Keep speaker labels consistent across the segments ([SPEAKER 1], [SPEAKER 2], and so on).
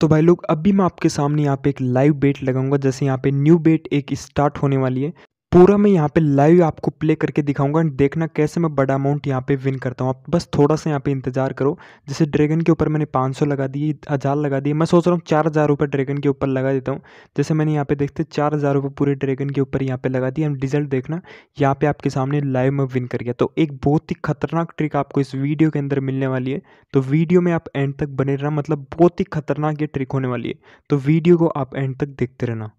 [SPEAKER 1] तो भाई लोग, अभी मैं आपके सामने यहाँ पे एक लाइव बेट लगाऊँगा, जैसे यहाँ पे न्यू बेट एक स्टार्ट होने वाली है। पूरा मैं यहाँ पे लाइव आपको प्ले करके दिखाऊँगा एंड देखना कैसे मैं बड़ा अमाउंट यहाँ पे विन करता हूँ। आप बस थोड़ा सा यहाँ पे इंतज़ार करो। जैसे ड्रैगन के ऊपर मैंने 500 लगा दिए हज़ार लगा दिए मैं सोच रहा हूँ चार हज़ार रुपये ड्रैगन के ऊपर लगा देता हूँ। जैसे मैंने यहाँ पे देखते चार हज़ार रुपये पूरे ड्रैगन के ऊपर यहाँ पे लगा दिया एंड रिज़ल्ट देखना, यहाँ पे आपके सामने लाइव में विन कर गया। तो एक बहुत ही खतरनाक ट्रिक आपको इस वीडियो के अंदर मिलने वाली है। तो वीडियो में आप एंड तक बने रहना मतलब बहुत ही खतरनाक ये ट्रिक होने वाली है। तो वीडियो को आप एंड तक देखते रहना।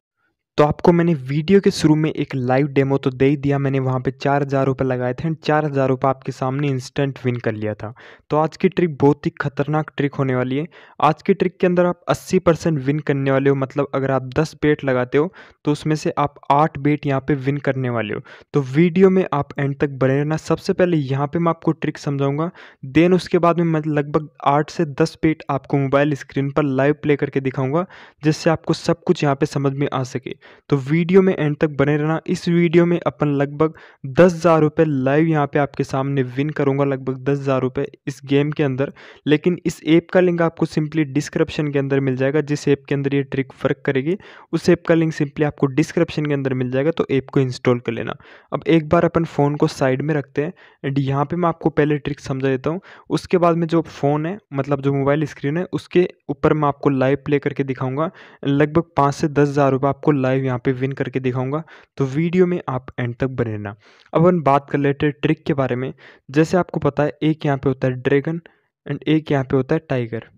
[SPEAKER 1] तो आपको मैंने वीडियो के शुरू में एक लाइव डेमो तो दे ही दिया, मैंने वहाँ पे चार हज़ार रुपये लगाए थे एंड चार हज़ार रुपये आपके सामने इंस्टेंट विन कर लिया था। तो आज की ट्रिक बहुत ही खतरनाक ट्रिक होने वाली है। आज की ट्रिक के अंदर आप 80 परसेंट विन करने वाले हो मतलब अगर आप 10 बेट लगाते हो तो उसमें से आप आठ बेट यहाँ पर विन करने वाले हो। तो वीडियो में आप एंड तक बने रहना। सबसे पहले यहाँ पर मैं आपको ट्रिक समझाऊँगा। देन उसके बाद में लगभग आठ से दस बेट आपको मोबाइल स्क्रीन पर लाइव प्ले करके दिखाऊँगा, जिससे आपको सब कुछ यहाँ पर समझ में आ सके। तो वीडियो में एंड तक बने रहना। इस वीडियो में अपन लगभग दस हज़ार रुपये लाइव यहाँ पे आपके सामने विन करूँगा लगभग दस हज़ार रुपये इस गेम के अंदर। लेकिन इस ऐप का लिंक आपको सिंपली डिस्क्रिप्शन के अंदर मिल जाएगा। जिस ऐप के अंदर ये ट्रिक वर्क करेगी, उस ऐप का लिंक सिंपली आपको डिस्क्रिप्शन के अंदर मिल जाएगा। तो ऐप को इंस्टॉल कर लेना। अब एक बार अपन फ़ोन को साइड में रखते हैं एंड यहाँ पर मैं आपको पहले ट्रिक समझा देता हूँ। उसके बाद में जो फ़ोन है मतलब जो मोबाइल स्क्रीन है, उसके ऊपर मैं आपको लाइव प्ले करके दिखाऊँगा। लगभग पाँच से दस हज़ार आपको लाइव यहाँ पे विन करके दिखाऊँगा तो वीडियो में आप एंड तक बने रहना। अब हम बात कर लेते हैं ट्रिक के बारे में। जैसे आपको पता है, एक यहाँ पे होता है ड्रैगन एंड एक यहाँ पे होता है टाइगर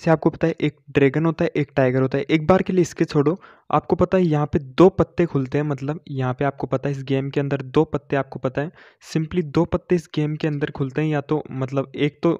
[SPEAKER 1] जैसे आपको पता है, एक ड्रैगन होता है, एक टाइगर होता है। एक बार के लिए इसके छोड़ो। आपको पता है, यहाँ पे दो पत्ते खुलते हैं मतलब यहाँ पे आपको पता है, इस गेम के अंदर दो पत्ते आपको पता है। सिंपली दो पत्ते इस गेम के अंदर खुलते हैं, या तो मतलब एक तो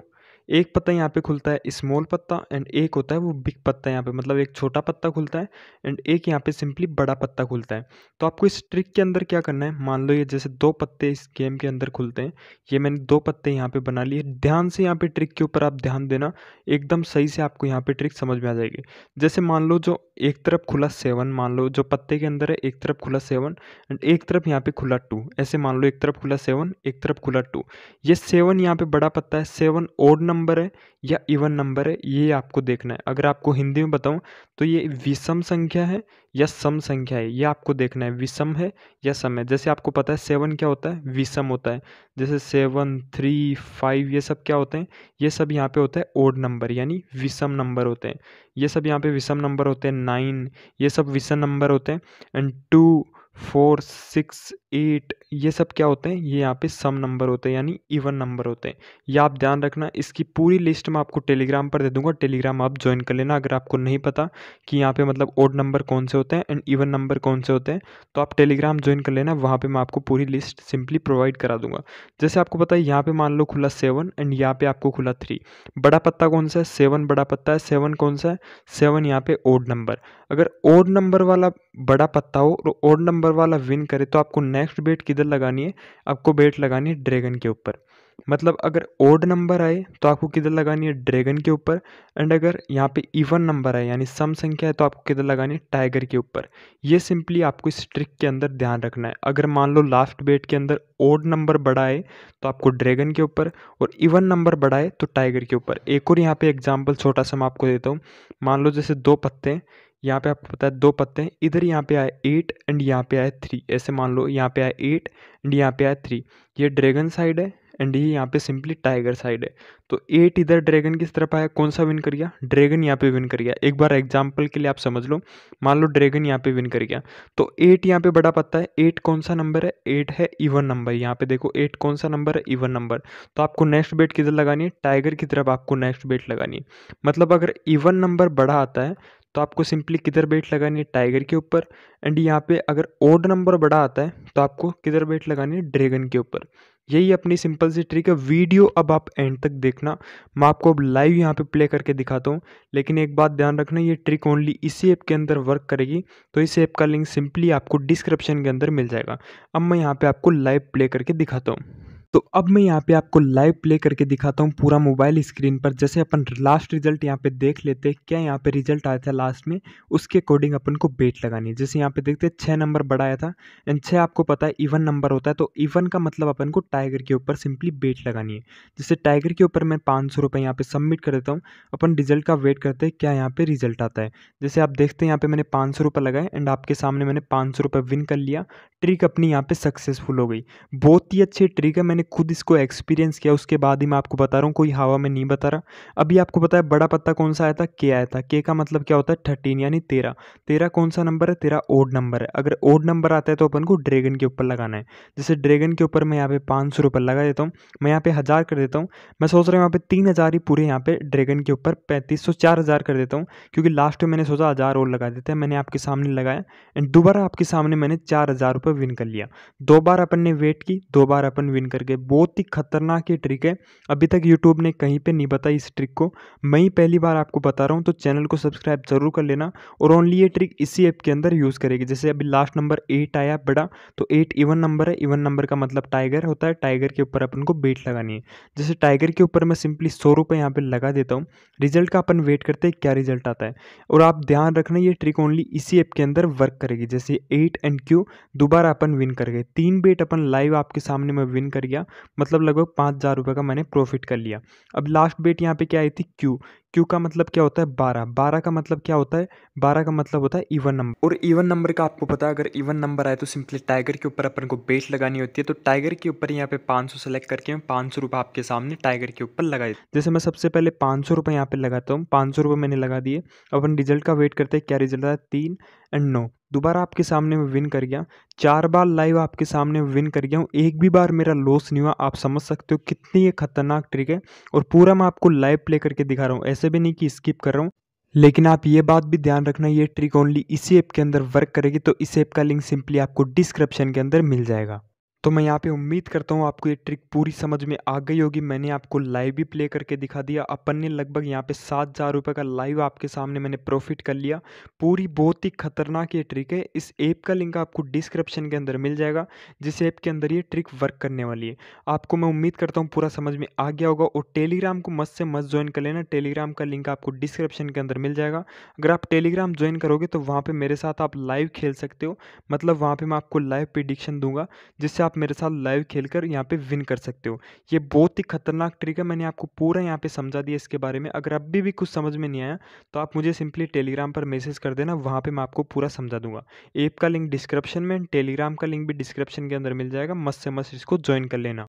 [SPEAKER 1] एक पत्ता यहाँ पे खुलता है स्मॉल पत्ता एंड एक होता है वो बिग पत्ता यहाँ पे मतलब एक छोटा पत्ता खुलता है एंड एक यहाँ पे सिंपली बड़ा पत्ता खुलता है। तो आपको इस ट्रिक के अंदर क्या करना है? मान लो ये जैसे दो पत्ते इस गेम के अंदर खुलते हैं, ये मैंने दो पत्ते यहाँ पे बना लिए। ध्यान से यहाँ पे ट्रिक के ऊपर आप ध्यान देना, एकदम सही से आपको यहाँ पे ट्रिक समझ में आ जाएगी। जैसे मान लो जो एक तरफ़ खुला सेवन मान लो जो पत्ते के अंदर है, एक तरफ़ खुला सेवन एंड एक तरफ़ यहाँ पे खुला टू ऐसे मान लो एक तरफ़ खुला सेवन एक तरफ़ खुला टू ये सेवन यहाँ पे बड़ा पत्ता है सेवन ओड नंबर है या इवन नंबर है, ये आपको देखना है। अगर आपको हिंदी में बताऊँ तो ये विषम संख्या है या सम संख्या है, ये आपको देखना है। विषम है या सम है। जैसे आपको पता है सेवन क्या होता है? विषम होता है। जैसे सेवन, थ्री, फाइव, ये सब क्या होते हैं? ये सब यहाँ पे होता है ओड नंबर, यानी विषम नंबर होते हैं। ये सब यहाँ पे विषम नंबर होते हैं, नाइन, ये सब विषम नंबर होते हैं। And two four, six, eight, ये सब क्या होते हैं? ये यहाँ पे सम नंबर होते हैं, यानी इवन नंबर होते हैं। ये आप ध्यान रखना, इसकी पूरी लिस्ट मैं आपको टेलीग्राम पर दे दूँगा। टेलीग्राम आप ज्वाइन कर लेना अगर आपको नहीं पता कि यहाँ पे मतलब ओड नंबर कौन से होते हैं एंड इवन नंबर कौन से होते हैं तो आप टेलीग्राम ज्वाइन कर लेना, वहाँ पर मैं आपको पूरी लिस्ट सिंपली प्रोवाइड करा दूँगा। जैसे आपको पता है, यहाँ पर मान लो खुला सेवन एंड यहाँ पर आपको खुला थ्री बड़ा पत्ता कौन सा है? सेवन बड़ा पत्ता है। सेवन कौन सा है? सेवन यहाँ पे ओड नंबर अगर ओड नंबर वाला बड़ा पत्ता हो और ओड नंबर वाला विन करे तो आपको नेक्स्ट बेट किधर लगानी है? आपको बेट लगानी है ड्रैगन के ऊपर। मतलब अगर ओड नंबर आए तो आपको किधर लगानी है? ड्रैगन के ऊपर। एंड अगर यहाँ पे इवन नंबर आए, यानी सम संख्या है तो आपको किधर लगानी है? टाइगर के ऊपर। ये सिंपली आपको इस ट्रिक के अंदर ध्यान रखना है। अगर मान लो लास्ट बेट के अंदर ओड नंबर बढ़ा है तो आपको ड्रैगन के ऊपर, और इवन नंबर बढ़ा है तो टाइगर के ऊपर। एक और यहाँ पे एग्ज़ाम्पल छोटा सा मैं आपको देता हूँ। मान लो जैसे दो पत्ते हैं यहाँ पे आपको पता है दो पत्ते हैं इधर यहाँ पे आए एट एंड यहाँ पे आए थ्री ऐसे मान लो यहाँ पे आए एट एंड यहाँ पे आए थ्री ये ड्रैगन साइड है एंड ये यहाँ पे सिंपली टाइगर साइड है तो एट इधर ड्रैगन किस तरफ़ आया कौन सा विन कर गया ड्रैगन यहाँ पे विन कर गया एक बार एग्ज़ाम्पल के लिए आप समझ लो मान लो ड्रैगन यहाँ पे विन कर गया तो एट यहाँ पे बड़ा पत्ता है एट कौन सा नंबर है एट है इवन नंबर यहाँ पे देखो एट कौन सा नंबर है इवन नंबर तो आपको नेक्स्ट बेट किधर लगानी है टाइगर की तरफ़ आपको नेक्स्ट बेट लगानी है मतलब अगर इवन नंबर बड़ा आता है तो आपको सिंपली किधर बेट लगानी है? टाइगर के ऊपर। एंड यहाँ पे अगर ओड नंबर बड़ा आता है तो आपको किधर बेट लगानी है? ड्रैगन के ऊपर। यही अपनी सिंपल सी ट्रिक है। वीडियो अब आप एंड तक देखना। मैं आपको अब लाइव यहाँ पे प्ले करके दिखाता हूँ। लेकिन एक बात ध्यान रखना, ये ट्रिक ओनली इसी ऐप के अंदर वर्क करेगी। तो इस ऐप का लिंक सिंपली आपको डिस्क्रिप्शन के अंदर मिल जाएगा। अब मैं यहाँ पे आपको लाइव प्ले करके दिखाता हूँ। तो अब मैं यहाँ पे आपको लाइव प्ले करके दिखाता हूँ पूरा मोबाइल स्क्रीन पर। जैसे अपन लास्ट रिज़ल्ट यहाँ पे देख लेते हैं, क्या यहाँ पे रिज़ल्ट आया था लास्ट में, उसके अकॉर्डिंग अपन को बेट लगानी है। जैसे यहाँ पे देखते हैं छः नंबर बड़ा आया था एंड छः आपको पता है इवन नंबर होता है तो इवन का मतलब अपन को टाइगर के ऊपर सिंपली बेट लगानी है। जैसे टाइगर के ऊपर मैं पाँच सौ रुपये यहाँ सबमिट कर देता हूँ, अपन रिज़ल्ट का वेट करते हैं, क्या यहाँ पर रिज़ल्ट आता है। जैसे आप देखते हैं, यहाँ पर मैंने पाँच सौ रुपये लगाए एंड आपके सामने मैंने पाँच सौ रुपये विन कर लिया ट्रिक अपनी यहाँ पर सक्सेसफुल हो गई। बहुत ही अच्छी ट्रिक है, मैंने खुद इसको एक्सपीरियंस किया, उसके बाद ही मैं आपको बता रहा हूँ, कोई हवा में नहीं बता रहा। अभी आपको है बड़ा पत्ता कौन सा आया था? के आया था। के का मतलब क्या होता है? थर्टीन यानी तेरह। तेरह कौन सा नंबर है? तेरह ओड नंबर है। अगर ओड नंबर आता है तो अपन को ड्रैगन के ऊपर लगाना है। जैसे ड्रैगन के ऊपर मैं यहाँ पे पाँच सौ रुपये लगा देता हूँ। मैं यहाँ पे हज़ार कर देता हूँ। मैं सोच रहा हूँ यहाँ पे तीन हज़ार ही पूरे यहाँ पे ड्रैगन के ऊपर पैंतीस सौ चार हज़ार कर देता हूँ। क्योंकि लास्ट में मैंने सोचा हज़ार और लगा देते हैं। मैंने आपके सामने लगाया एंड दोबारा आपके सामने मैंने चार हज़ार रुपये विन कर लिया। दो बार अपन ने वेट की, दो बार अपन विन कर गए। बहुत ही खतरनाक ये ट्रिक है। अभी तक यूट्यूब ने कहीं पे नहीं बताई इस ट्रिक को। मैं ही पहली बार आपको बता रहा हूँ तो चैनल को सब्सक्राइब ज़रूर कर लेना और ओनली ये ट्रिक इसी ऐप के अंदर यूज़ करेगी। जैसे अभी लास्ट नंबर एट आया बड़ा तो एट इवन नंबर है। इवन नंबर का मतलब टाइगर होता है। टाइगर के ऊपर अपन को बेट लगानी है। जैसे टाइगर के ऊपर मैं सिंपली सौ रुपये यहाँ पर लगा देता हूँ। रिज़ल्ट का अपन वेट करते हैं, क्या रिज़ल्ट आता है? और आप ध्यान रखना, ये ट्रिक ओनली इसी ऐप के अंदर वर्क करेगी। जैसे एट एंड क्यू दोबारा अपन विन कर गए। तीन बेट अपन लाइव आपके सामने में विन कर गया। मतलब लगभग पाँच हज़ार रुपये का मैंने प्रॉफिट कर लिया। अब लास्ट बेट यहाँ पे क्या आई थी? क्यू क्यू का मतलब क्या होता है? बारह। बारह का मतलब क्या होता है? बारह का मतलब होता है इवन नंबर और इवन नंबर का आपको पता है, अगर इवन नंबर आए तो सिंपली टाइगर के ऊपर अपन को बेट लगानी होती है तो टाइगर के ऊपर यहाँ पे पाँच सौ सेलेक्ट करके मैं पाँच सौ रुपये आपके सामने टाइगर के ऊपर लगाई जैसे मैं सबसे पहले पाँच सौ रुपये यहाँ पे लगाता हूँ, पाँच सौ रुपये मैंने लगा दिए। अपन रिज़ल्ट का वेट करते हैं, क्या रिज़ल्ट आया? तीन एंड नौ। दोबारा आपके सामने में विन कर गया। चार बार लाइव आपके सामने विन कर गया हूँ। एक भी बार मेरा लॉस नहीं हुआ। आप समझ सकते हो कितनी ये खतरनाक ट्रिक है। और पूरा मैं आपको लाइव प्ले करके दिखा रहा हूँ। ऐसे भी नहीं कि स्किप कर रहा हूँ। लेकिन आप ये बात भी ध्यान रखना, ये ट्रिक ओनली इसी ऐप के अंदर वर्क करेगी तो इस ऐप का लिंक सिंपली आपको डिस्क्रिप्शन के अंदर मिल जाएगा। तो मैं यहाँ पे उम्मीद करता हूँ आपको ये ट्रिक पूरी समझ में आ गई होगी। मैंने आपको लाइव भी प्ले करके दिखा दिया। अपन ने लगभग यहाँ पे सात हज़ार रुपये का लाइव आपके सामने मैंने प्रॉफिट कर लिया। पूरी बहुत ही खतरनाक ये ट्रिक है। इस ऐप का लिंक आपको डिस्क्रिप्शन के अंदर मिल जाएगा, जिस ऐप के अंदर ये ट्रिक वर्क करने वाली है। आपको मैं उम्मीद करता हूँ पूरा समझ में आ गया होगा और टेलीग्राम को मस्त से मस्त ज्वाइन कर लेना। टेलीग्राम का लिंक आपको डिस्क्रिप्शन के अंदर मिल जाएगा। अगर आप टेलीग्राम ज्वाइन करोगे तो वहाँ पर मेरे साथ आप लाइव खेल सकते हो। मतलब वहाँ पर मैं आपको लाइव प्रिडिक्शन दूँगा, जिससे आप मेरे साथ लाइव खेलकर यहाँ पे विन कर सकते हो। ये बहुत ही खतरनाक ट्रिक है, मैंने आपको पूरा यहाँ पे समझा दिया इसके बारे में। अगर अभी भी कुछ समझ में नहीं आया तो आप मुझे सिंपली टेलीग्राम पर मैसेज कर देना, वहाँ पर मैं आपको पूरा समझा दूँगा। ऐप का लिंक डिस्क्रिप्शन में टेलीग्राम का लिंक भी डिस्क्रिप्शन के अंदर मिल जाएगा। मस्त से मस्त इसको ज्वाइन कर लेना।